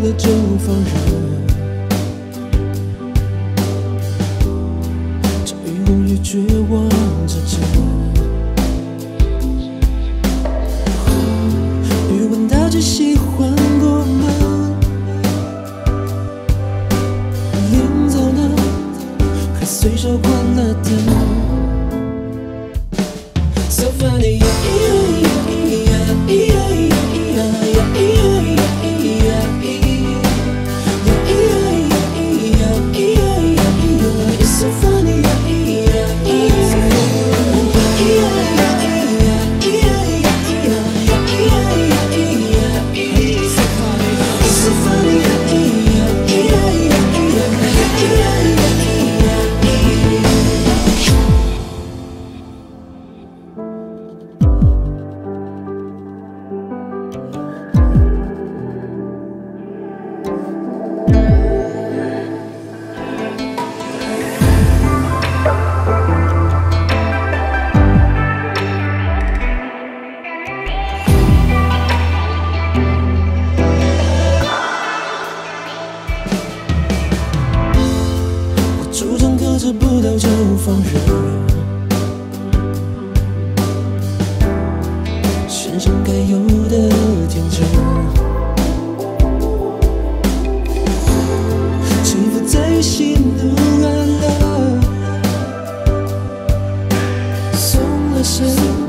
的就放任，在欲望与绝望之间。余温大家喜欢吃不到就放任。身上该有的天真，沉浮在喜怒哀乐，松了身。